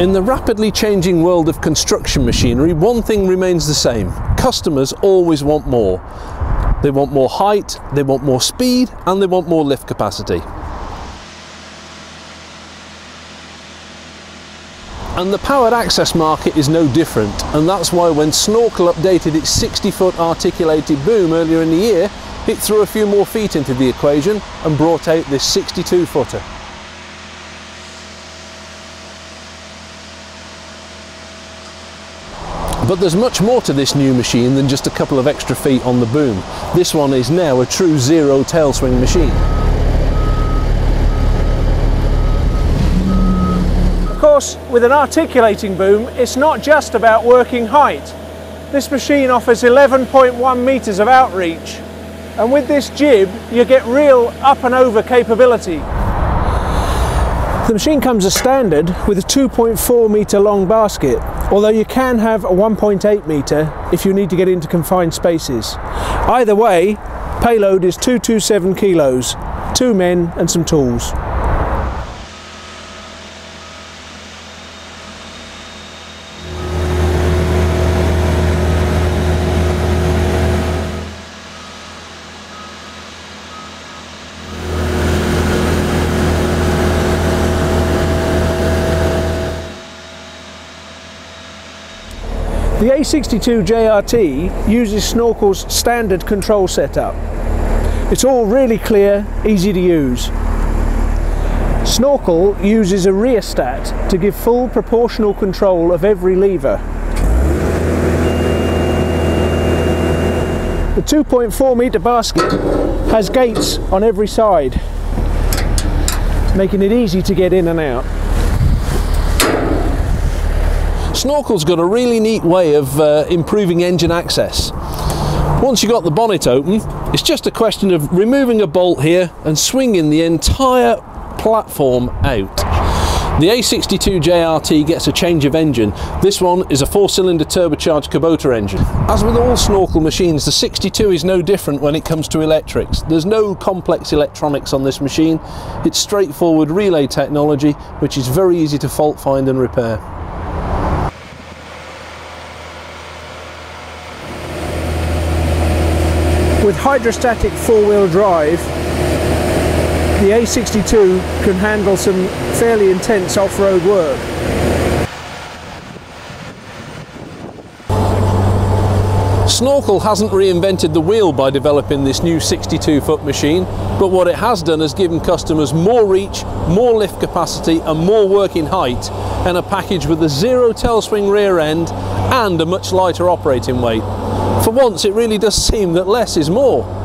In the rapidly changing world of construction machinery, one thing remains the same. Customers always want more. They want more height, they want more speed, and they want more lift capacity. And the powered access market is no different, and that's why when Snorkel updated its 60 foot articulated boom earlier in the year, it threw a few more feet into the equation and brought out this 62 But there's much more to this new machine than just a couple of extra feet on the boom. This one is now a true zero tail swing machine. Of course, with an articulating boom, it's not just about working height. This machine offers 11.1 metres of outreach, and with this jib, you get real up and over capability. The machine comes as standard with a 2.4 metre long basket, although you can have a 1.8 metre if you need to get into confined spaces. Either way, payload is 227 kilos, two men and some tools. The A62 JRT uses Snorkel's standard control setup. It's all really clear, easy to use. Snorkel uses a rheostat to give full proportional control of every lever. The 2.4 metre basket has gates on every side, making it easy to get in and out. Snorkel's got a really neat way of uh, improving engine access. Once you've got the bonnet open, it's just a question of removing a bolt here and swinging the entire platform out. The A62 JRT gets a change of engine. This one is a four-cylinder turbocharged Kubota engine. As with all Snorkel machines, the 62 is no different when it comes to electrics. There's no complex electronics on this machine. It's straightforward relay technology, which is very easy to fault find and repair. With hydrostatic four-wheel drive, the A62 can handle some fairly intense off-road work. Snorkel hasn't reinvented the wheel by developing this new 62 foot machine, but what it has done is given customers more reach, more lift capacity and more working height and a package with a zero tail swing rear end and a much lighter operating weight. For once it really does seem that less is more.